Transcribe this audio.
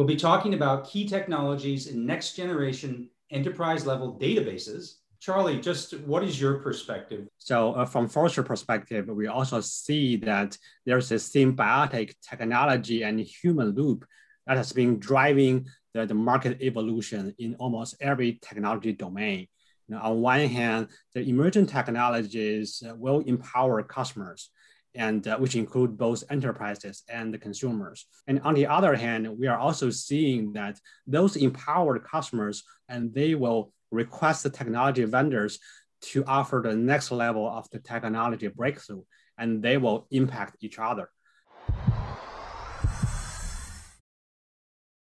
We'll be talking about key technologies in next generation enterprise level databases. Charlie, just what is your perspective? So, uh, from Forrester perspective, we also see that there's a symbiotic technology and human loop that has been driving the, the market evolution in almost every technology domain. You know, on one hand, the emerging technologies will empower customers and uh, which include both enterprises and the consumers. And on the other hand, we are also seeing that those empowered customers and they will request the technology vendors to offer the next level of the technology breakthrough, and they will impact each other.